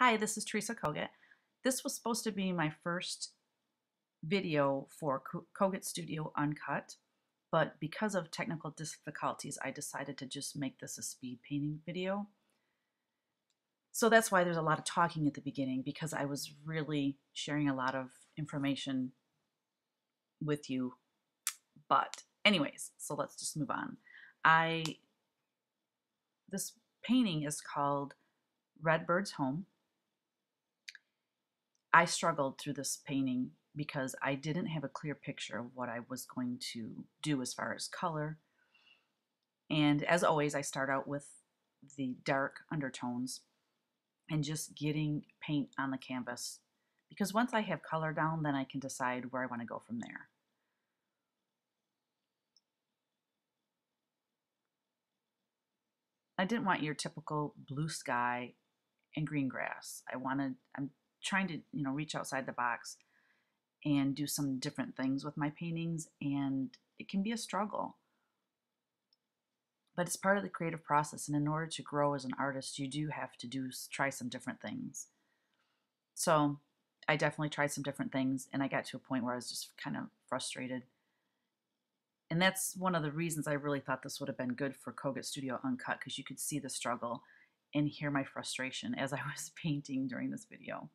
Hi, this is Teresa Kogut. This was supposed to be my first video for Kogut Studio Uncut, but because of technical difficulties, I decided to just make this a speed painting video. So that's why there's a lot of talking at the beginning because I was really sharing a lot of information with you. But anyways, so let's just move on. I this painting is called Redbird's Home I struggled through this painting because I didn't have a clear picture of what I was going to do as far as color. And as always, I start out with the dark undertones and just getting paint on the canvas. Because once I have color down, then I can decide where I want to go from there. I didn't want your typical blue sky and green grass. I wanted, I'm trying to you know reach outside the box and do some different things with my paintings and it can be a struggle. But it's part of the creative process and in order to grow as an artist you do have to do try some different things. So i definitely tried some different things and i got to a point where i was just kind of frustrated. And that's one of the reasons i really thought this would have been good for kogut studio uncut because you could see the struggle and hear my frustration as i was painting during this video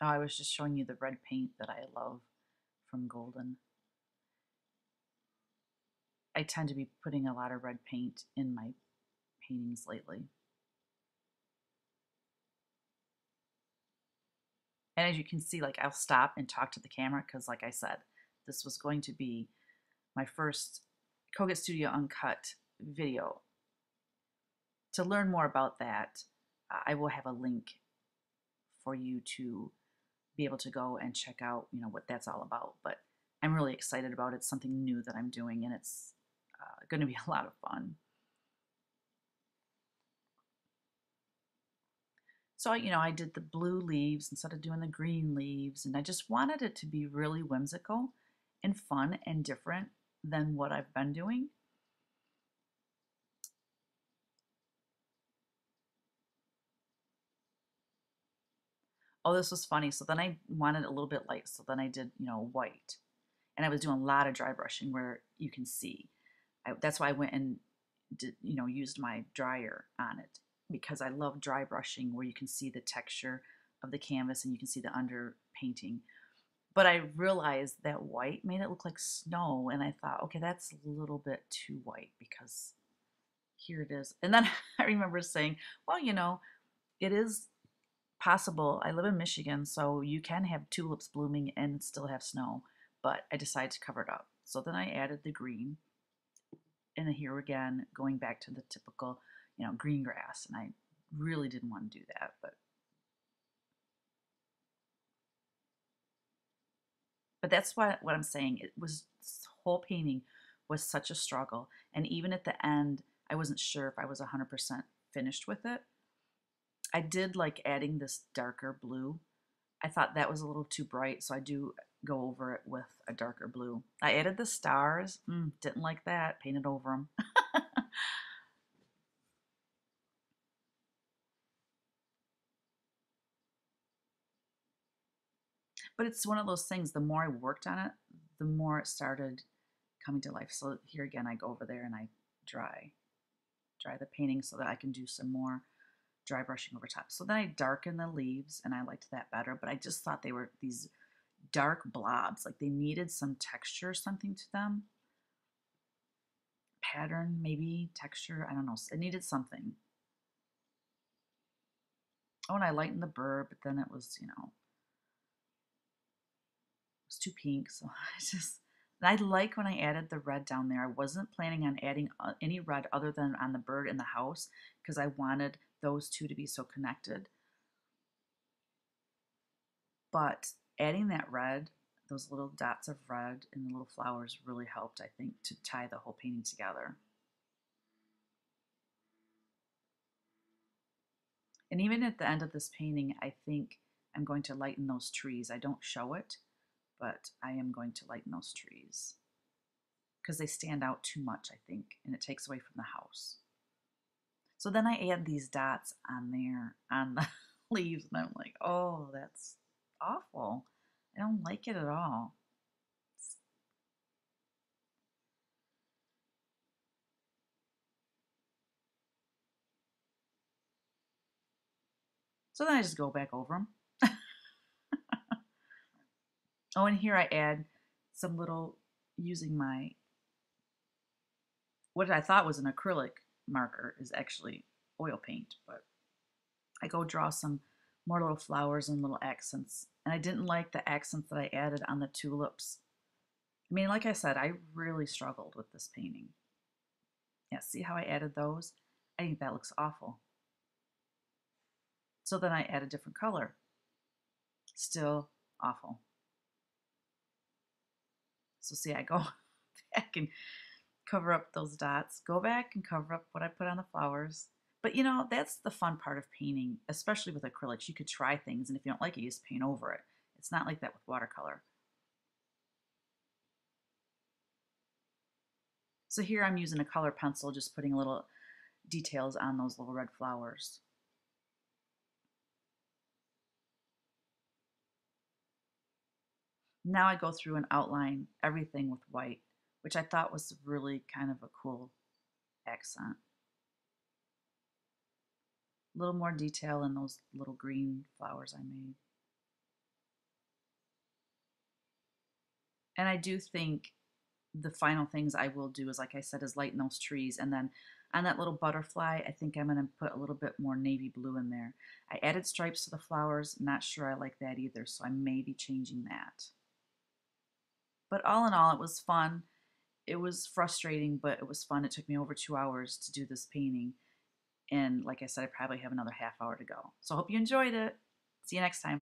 Oh, I was just showing you the red paint that I love from Golden. I tend to be putting a lot of red paint in my paintings lately. And as you can see, like I'll stop and talk to the camera because like I said, this was going to be my first Kogut Studio Uncut video. To learn more about that, I will have a link for you to be able to go and check out, you know, what that's all about. But I'm really excited about it. It's something new that I'm doing, and it's uh, going to be a lot of fun. So, you know, I did the blue leaves instead of doing the green leaves, and I just wanted it to be really whimsical and fun and different than what I've been doing. Oh, this was funny. So then I wanted a little bit light. So then I did, you know, white. And I was doing a lot of dry brushing where you can see. I, that's why I went and did, you know, used my dryer on it because I love dry brushing where you can see the texture of the canvas and you can see the under painting. But I realized that white made it look like snow. And I thought, okay, that's a little bit too white because here it is. And then I remember saying, well, you know, it is possible. I live in Michigan, so you can have tulips blooming and still have snow, but I decided to cover it up. So then I added the green. And here again, going back to the typical, you know, green grass. And I really didn't want to do that, but but that's what what I'm saying. It was this whole painting was such a struggle, and even at the end, I wasn't sure if I was 100% finished with it. I did like adding this darker blue. I thought that was a little too bright, so I do go over it with a darker blue. I added the stars. Mm, didn't like that. Painted over them. but it's one of those things, the more I worked on it, the more it started coming to life. So here again, I go over there and I dry, dry the painting so that I can do some more dry brushing over top. So then I darkened the leaves and I liked that better, but I just thought they were these dark blobs, like they needed some texture, something to them. Pattern, maybe texture, I don't know. It needed something. Oh, and I lightened the bird, but then it was, you know, it was too pink. So I just, I like when I added the red down there. I wasn't planning on adding uh, any red other than on the bird in the house because I wanted those two to be so connected. But adding that red, those little dots of red and the little flowers really helped, I think, to tie the whole painting together. And even at the end of this painting, I think I'm going to lighten those trees. I don't show it, but I am going to lighten those trees because they stand out too much, I think, and it takes away from the house. So then I add these dots on there on the leaves and I'm like, oh, that's awful. I don't like it at all. So then I just go back over them. oh, and here I add some little, using my, what I thought was an acrylic marker is actually oil paint, but I go draw some more little flowers and little accents. And I didn't like the accents that I added on the tulips. I mean, like I said, I really struggled with this painting. Yeah, see how I added those? I think that looks awful. So then I add a different color. Still awful. So see, I go back and cover up those dots, go back and cover up what I put on the flowers. But you know, that's the fun part of painting, especially with acrylics. You could try things, and if you don't like it, you just paint over it. It's not like that with watercolor. So here I'm using a color pencil, just putting little details on those little red flowers. Now I go through and outline everything with white, which I thought was really kind of a cool accent. A little more detail in those little green flowers I made. And I do think the final things I will do is, like I said, is lighten those trees. And then on that little butterfly, I think I'm going to put a little bit more navy blue in there. I added stripes to the flowers. Not sure I like that either, so I may be changing that. But all in all, it was fun. It was frustrating, but it was fun. It took me over two hours to do this painting. And like I said, I probably have another half hour to go. So I hope you enjoyed it. See you next time.